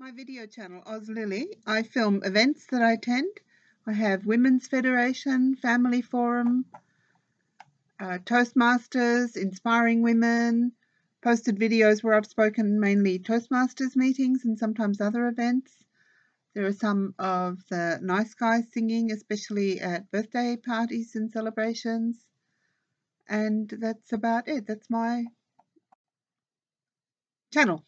My video channel, Ozlilly, I film events that I attend. I have Women's Federation, Family Forum, uh, Toastmasters, Inspiring Women, posted videos where I've spoken mainly Toastmasters meetings and sometimes other events. There are some of the nice guys singing, especially at birthday parties and celebrations. And that's about it. That's my channel.